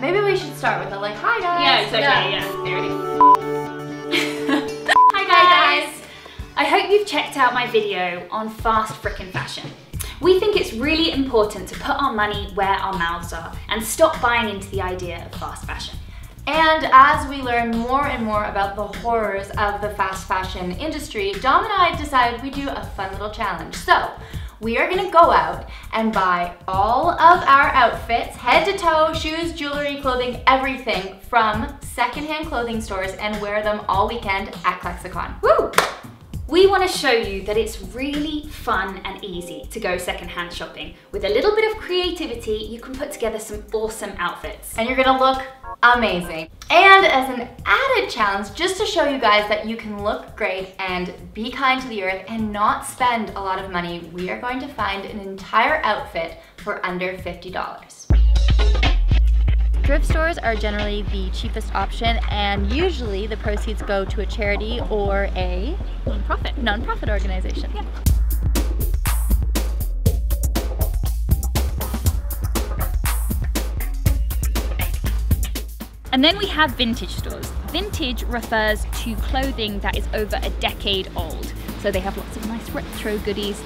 Maybe we should start with a like, hi guys. Yeah, exactly. Yeah. There it is. Hi guys. I hope you've checked out my video on fast frickin' fashion. We think it's really important to put our money where our mouths are and stop buying into the idea of fast fashion. And as we learn more and more about the horrors of the fast fashion industry, Dom and I decided we'd do a fun little challenge. So, we are gonna go out and buy all of our outfits, head to toe, shoes, jewelry, clothing, everything from secondhand clothing stores and wear them all weekend at ClexaCon. Woo! We want to show you that it's really fun and easy to go secondhand shopping. With a little bit of creativity, you can put together some awesome outfits. And you're gonna look amazing. And as an added challenge, just to show you guys that you can look great and be kind to the earth and not spend a lot of money, we are going to find an entire outfit for under $50. Thrift stores are generally the cheapest option and usually the proceeds go to a charity or a Non-profit. nonprofit organization. Yeah. And then we have vintage stores. Vintage refers to clothing that is over a decade old. So they have lots of nice retro goodies.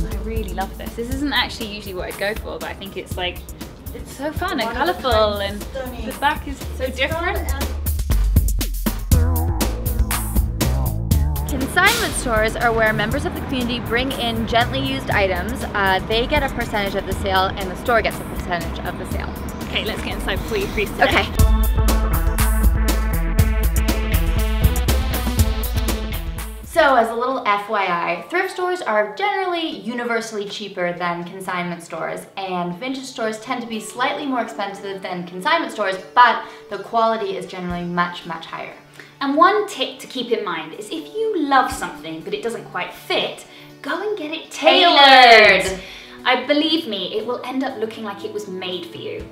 I really love this. This isn't actually usually what I'd go for, but I think it's like, it's so fun and colourful and the back is so different. Consignment stores are where members of the community bring in gently used items. Uh, they get a percentage of the sale and the store gets a percentage of the sale. Okay, let's get inside before you freeze to death. Okay. So as a little FYI, thrift stores are generally universally cheaper than consignment stores and vintage stores tend to be slightly more expensive than consignment stores, but the quality is generally much, much higher. And one tip to keep in mind is if you love something but it doesn't quite fit, go and get it tailored. Tailored. I believe me, it will end up looking like it was made for you.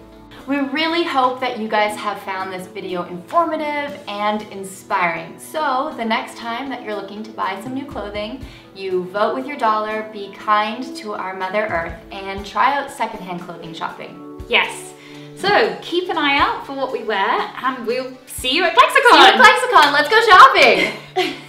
We really hope that you guys have found this video informative and inspiring. So the next time that you're looking to buy some new clothing, you vote with your dollar, be kind to our Mother Earth, and try out secondhand clothing shopping. Yes. So keep an eye out for what we wear and we'll see you at See you at ClexaCon. ClexaCon, let's go shopping!